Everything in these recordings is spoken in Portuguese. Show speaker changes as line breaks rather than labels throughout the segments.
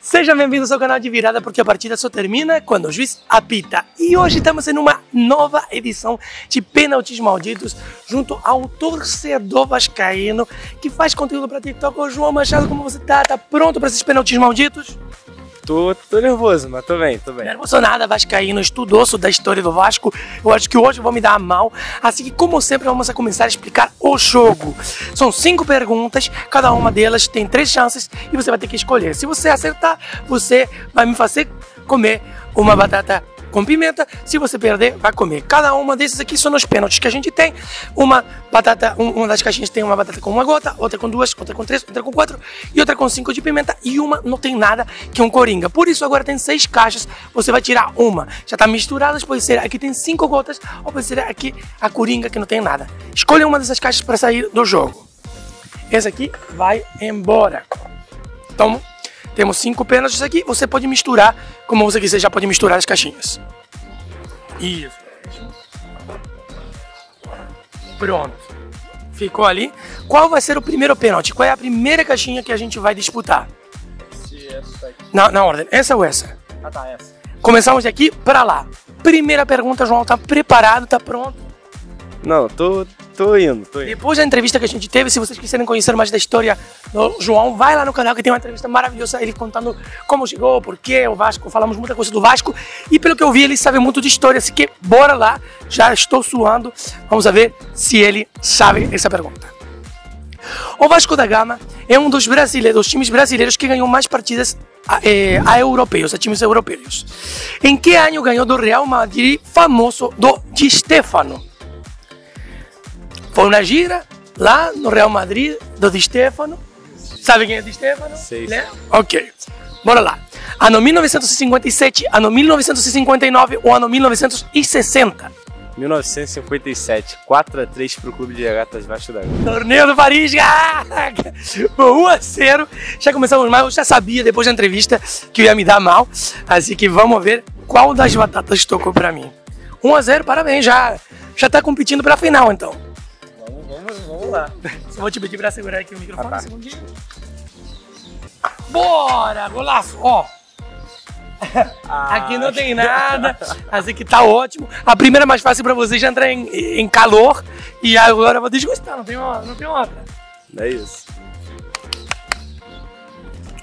Sejam bem-vindos ao canal de virada, porque a partida só termina quando o juiz apita. E hoje estamos em uma nova edição de Pênaltis Malditos, junto ao torcedor vascaíno que faz conteúdo para TikTok. Ô João Machado, como você tá? Tá pronto para esses pênaltis malditos?
Tô, tô nervoso, mas tô bem, tô bem.
Nervoso nada, Vascaíno, estudoso da história do Vasco. Eu acho que hoje vou me dar mal. Assim que, como sempre, vamos a começar a explicar o jogo. São cinco perguntas, cada uma delas tem três chances e você vai ter que escolher. Se você acertar, você vai me fazer comer uma batata com pimenta. Se você perder, vai comer. Cada uma desses aqui são os pênaltis que a gente tem. Uma batata, um- uma das caixinhas tem uma batata com uma gota, outra com duas, outra com três, outra com quatro e outra com cinco de pimenta e uma não tem nada que um coringa. Por isso agora tem seis caixas. Você vai tirar uma. Já tá misturadas, pode ser aqui tem cinco gotas ou pode ser aqui a coringa que não tem nada. Escolha uma dessas caixas para sair do jogo. Esse aqui vai embora. Então, temos cinco pênaltis aqui. Você pode misturar como você quiser, já pode misturar as caixinhas. Isso. Pronto. Ficou ali. Qual vai ser o primeiro pênalti? Qual é a primeira caixinha que a gente vai disputar?
Se essa aqui.
Na, na ordem, essa ou essa?
Ah, tá, essa.
Começamos de aqui para lá. Primeira pergunta, João, tá preparado, tá pronto?
Não, tô, tô indo, tô indo.
Depois da entrevista que a gente teve, se vocês quiserem conhecer mais da história do João, vai lá no canal que tem uma entrevista maravilhosa, ele contando como chegou, por quê, o Vasco, falamos muita coisa do Vasco. E pelo que eu vi, ele sabe muito de história, assim que bora lá, já estou suando. Vamos ver se ele sabe essa pergunta. O Vasco da Gama é um dos brasileiros, dos times brasileiros que ganhou mais partidas a, eh, a europeus, a times europeus. Em que ano ganhou do Real Madrid famoso do Di Stefano? Foi na gira, lá no Real Madrid, do Di Stefano. Sabe quem é Di Stefano?
Sei,
Né? Ok. Bora lá. Ano 1957, ano 1959 ou ano 1960?
1957, 4x3 pro Clube de Regatas Vasco da Gama.
Torneio do Paris, caraca! Bom, 1 a 0. Já começamos mal, eu já sabia depois da entrevista que ia me dar mal. Assim que vamos ver qual das batatas tocou pra mim. 1 a 0, parabéns, já, já tá competindo pra final então.
Vamos, lá.
Só vou te pedir pra segurar aqui o microfone
Ah, tá.
um segundinho. Bora, golaço! Ó, aqui não tem nada, assim que tá ótimo. A primeira é mais fácil pra você já entrar em, em calor e agora eu vou desgostar, não tem, uma- não tem outra.
É isso.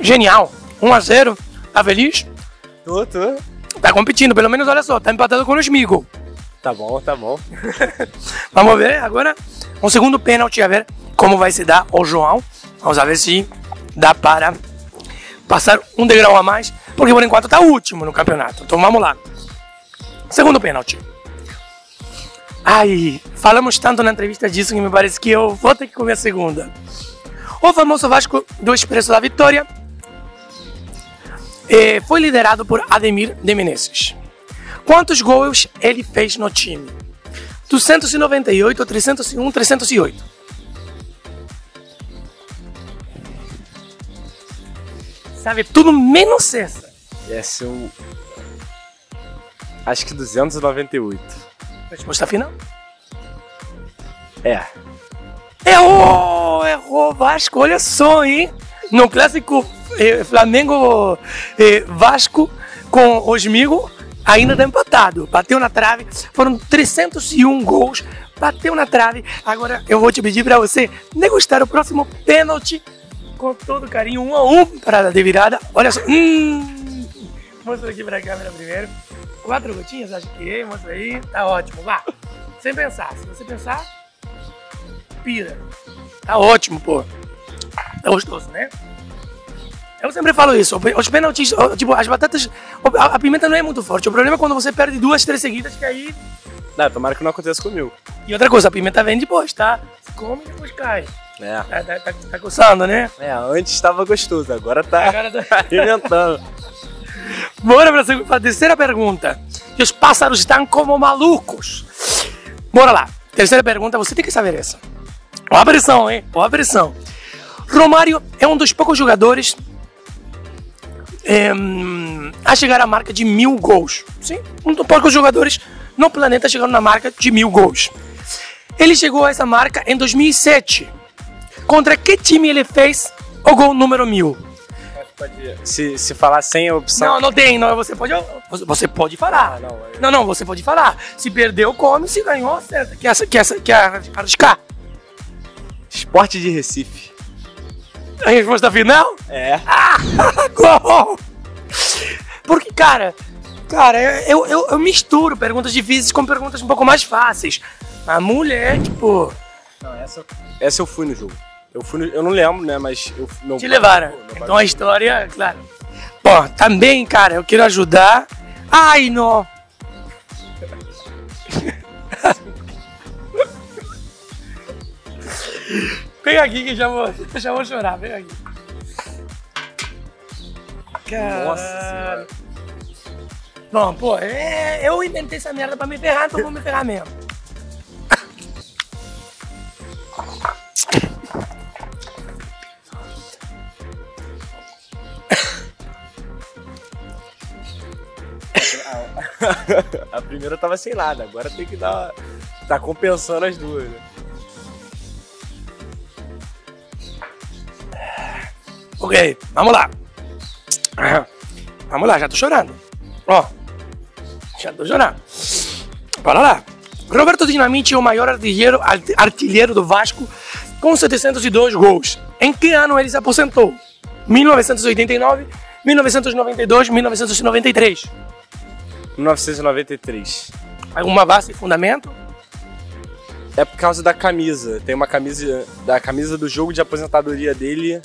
Genial, 1 a 0 tá feliz?
Tô, tô.
Tá competindo, pelo menos olha só, tá empatado com o Smigo.
Tá bom, tá bom.
Vamos ver agora um segundo pênalti, a ver como vai se dar ao João. Vamos ver se dá para passar um degrau a mais, porque por enquanto tá último no campeonato. Então vamos lá. Segundo pênalti. Ai, falamos tanto na entrevista disso que me parece que eu vou ter que comer a segunda. O famoso Vasco do Expresso da Vitória eh, foi liderado por Ademir de Menezes. Quantos gols ele fez no time? 298, 301, 308. Sabe, tudo menos essa.
Ser um. Acho que 298.
Resposta final?
É.
Errou! Errou, Vasco, olha só, hein? No clássico eh, Flamengo eh, Vasco com Osmigo, ainda tá empatado. Bateu na trave, foram 301 gols, bateu na trave. Agora eu vou te pedir para você degustar o próximo pênalti com todo carinho, um a um para de virada. Olha só. Hum, mostra aqui pra câmera primeiro. Quatro gotinhas, acho que é, mostra aí. Tá ótimo, vá. Sem pensar. Se você pensar, pira. Tá ótimo, pô. Tá gostoso, né? Eu sempre falo isso. Os pênaltis, tipo, as batatas. A a pimenta não é muito forte. O problema é quando você perde duas, três seguidas, que aí.
Não, tomara que não aconteça comigo.
E outra coisa, a pimenta vem depois, tá? Come e depois cai.
É.
Tá, tá, tá, tá coçando, né?
É, antes estava gostoso, agora tá
Agora tá-
alimentando.
Bora pra, seg- pra terceira pergunta. E os pássaros estão como malucos. Bora lá. Terceira pergunta, você tem que saber essa. Ó a pressão, hein? Ó a pressão. Romário é um dos poucos jogadores em, a chegar à marca de mil gols. Sim, um poucos jogadores no planeta chegando na marca de mil gols. Ele chegou a essa marca em 2007. Contra que time ele fez o gol número mil?
Se, se falar sem a opção.
Não, não tem, não. Você pode, você- pode falar.
Ah, não, eu-
Não, não, você pode falar. Se perdeu, come. Se ganhou, acerta. Quer, essa- quer, essa- quer arriscar?
Esporte de Recife.
A resposta final?
É.
Gol! Porque, cara, cara, eu, eu, eu misturo perguntas difíceis com perguntas um pouco mais fáceis. A mulher, tipo,
Não, essa, essa eu fui no jogo. Eu fui no, Eu não lembro, né? Mas eu meu
te levaram.
meu
Então a história, claro. Bom, também, cara, eu quero ajudar. Ai, não. Vem aqui que já vou, já vou chorar, vem aqui. Caralho.
Nossa senhora.
Bom, pô, é, eu inventei essa merda pra me ferrar, então vou me ferrar mesmo.
A primeira tava sem nada, agora tem que dar. Tá compensando as duas, né?
Ok, vamos lá. Vamos lá, já tô chorando. Ó, já tô chorando. Bora lá. Roberto Dinamite é o maior artilheiro, art- artilheiro do Vasco com 702 gols. Em que ano ele se aposentou? 1989, 1992, 1993.
1993.
Alguma base e fundamento?
É por causa da camisa. Tem uma camisa. Da camisa do jogo de aposentadoria dele.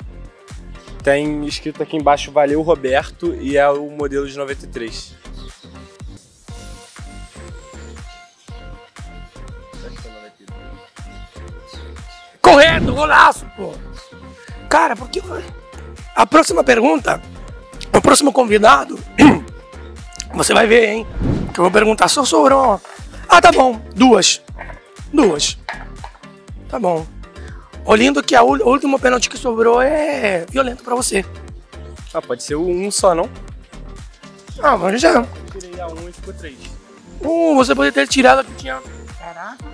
Tem escrito aqui embaixo Valeu Roberto e é o modelo de 93.
Correto, golaço, pô. Cara, por que. A próxima pergunta, o próximo convidado, você vai ver, hein? Que eu vou perguntar, só sobrou. Ah, tá bom, duas. Duas. Tá bom. Olhando que a o último pênalti que sobrou é violento pra você.
Ah, pode ser o um só, não?
Ah, mas já.
Tirei a um e ficou três.
Uh, você poderia ter tirado a que tinha. Caraca.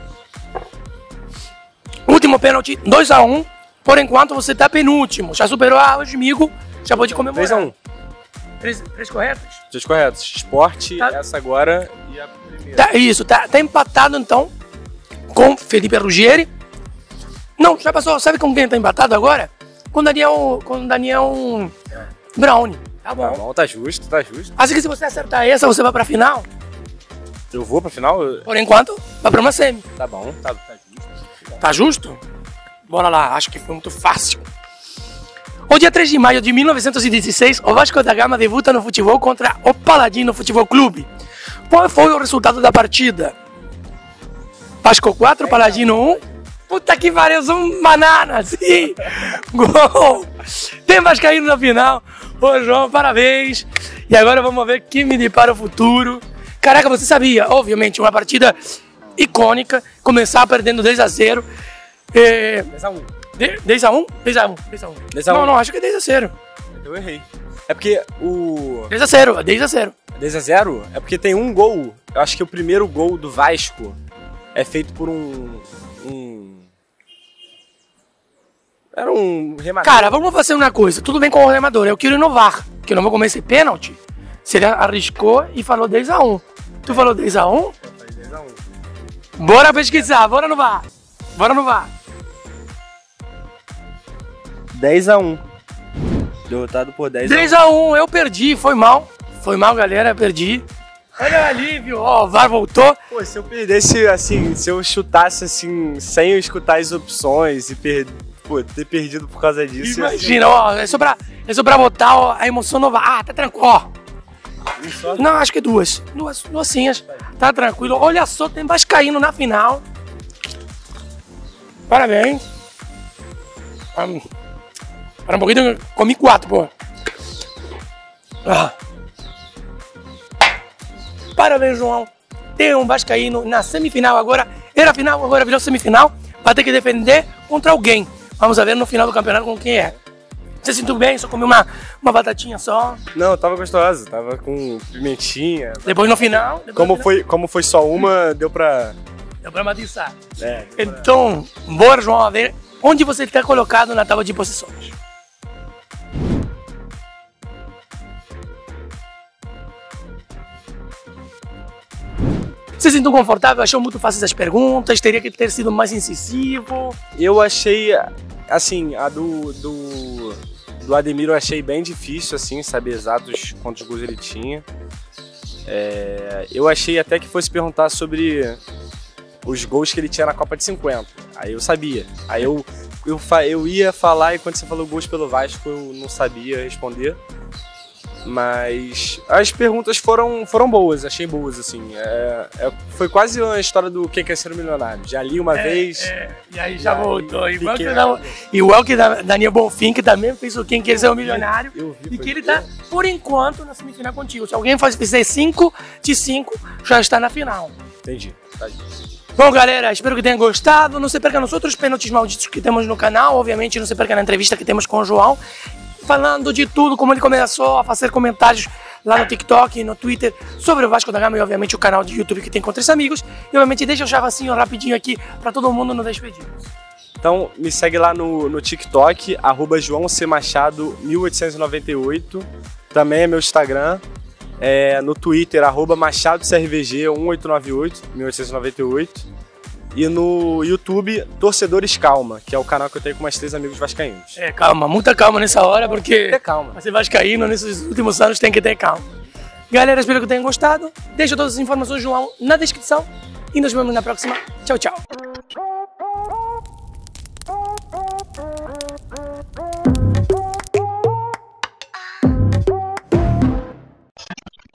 Último pênalti, 2x1. Por enquanto você tá penúltimo. Já superou a Osmigo. Já pode comemorar.
3x1.
Três, três corretas?
Três corretos. Esporte,
Tá.
essa agora e a primeira.
Tá, isso, tá, tá empatado então com Felipe Ruggeri. Não, já passou. Sabe com quem tá empatado agora? Com Daniel. Com Daniel Brown. Tá
Tá
bom.
bom, tá justo, tá justo.
Assim que se você acertar essa, você vai pra final.
Eu vou pra final? Eu-
Por enquanto, vai pra uma semi.
Tá bom, tá, tá justo.
Tá justo? Bora lá, acho que foi muito fácil. O dia 3 de maio de 1916, o Vasco da Gama debuta no futebol contra o Paladino Futebol Clube. Qual foi o resultado da partida? Vasco 4, Paladino 1. Puta que pariu, são bananas! Sim! Gol! Tem Vascaíno na final. Ô, João, parabéns! E agora vamos ver quem me depara o futuro. Caraca, você sabia? Obviamente, uma partida icônica. Começar perdendo 10 a 0. É,
10x1.
de- 10 a 1? 10 a 1. 10 a 1.
10 a 1.
Não, não, acho que é 10 a 0.
Então eu errei. É porque o
10 a 0, 10 a 0.
10x0 é porque tem um gol. Eu acho que o primeiro gol do Vasco é feito por um. um... Era um rematador.
Cara, vamos fazer uma coisa. Tudo bem com o remador. Eu quero inovar. Que eu não vou comer esse pênalti. Se ele arriscou e falou 10 a 1. Tu falou 10 a 1?
10x1.
Bora pesquisar, bora no VAR. Bora no VAR.
10x1. Derrotado por 10
10 a 1, eu perdi, foi mal. Foi mal, galera, perdi. Olha o alívio, ó, o VAR voltou.
Pô, se eu perdesse, assim, se eu chutasse, assim, sem eu escutar as opções e per... Pô, ter perdido por causa disso.
Imagina, ó, é só pra, é só pra botar ó, a emoção no VAR. Ah, tá tranquilo. Não, acho que duas. Duas, duasinhas. Tá tranquilo. Olha só, tem Vascaíno na final. Parabéns. Um, para um pouquinho, eu comi quatro, pô. Ah. Parabéns, João. Tem um Vascaíno na semifinal agora. Era final, agora virou semifinal. Vai ter que defender contra alguém. Vamos ver no final do campeonato com quem é. Você se sentiu bem? Só comeu uma, uma batatinha só?
Não, tava gostosa, tava com pimentinha.
Depois no final... Depois
Como
no final,
foi, como foi só uma, deu pra.
Deu pra matizar.
É, deu pra-
Então, bora, João, ver onde você está colocado na tábua de posições. Se sentiu confortável? Achou muito fáceis as perguntas? Teria que ter sido mais incisivo?
Eu achei, assim, a do, do, do Ademir eu achei bem difícil, assim, saber exatos quantos gols ele tinha. É, eu achei até que fosse perguntar sobre os gols que ele tinha na Copa de 50. Aí eu sabia. Aí eu, eu, eu ia falar e quando você falou gols pelo Vasco eu não sabia responder. Mas as perguntas foram, foram boas, achei boas, assim. É, é- foi quase uma história do Quem Quer Ser um Milionário. Já li uma vez.
É, e aí já
E aí,
voltou. Igual que, da- igual que da Daniel Bonfim, que também fez o Quem Quer Ser um Milionário.
Eu vi,
E que ele tá, por enquanto, na semifinal contigo. Se alguém fizer 5 de 5, já está na final.
Entendi. Tá.
Bom, galera, espero que tenham gostado. Não se perca nos outros pênaltis malditos que temos no canal. Obviamente, não se perca na entrevista que temos com o João. Falando de tudo, como ele começou a fazer comentários lá no TikTok e no Twitter sobre o Vasco da Gama e, obviamente, o canal de YouTube que tem com três amigos. E, obviamente, deixa o chavacinho rapidinho aqui para todo mundo nos despedir.
Então me segue lá no, no TikTok, arroba João C. Machado 1898. Também é meu Instagram. É, no Twitter, arroba Machado CRVG 1898, 1898. E no YouTube, Torcedores Calma, que é o canal que eu tenho com mais três amigos vascaínos.
É, calma, muita calma nessa hora, porque
Ter calma.
você vascaíno nesses últimos anos tem que ter calma. Galera, espero que tenham gostado. Deixa todas as informações João na descrição. E nos vemos na próxima. Tchau, tchau.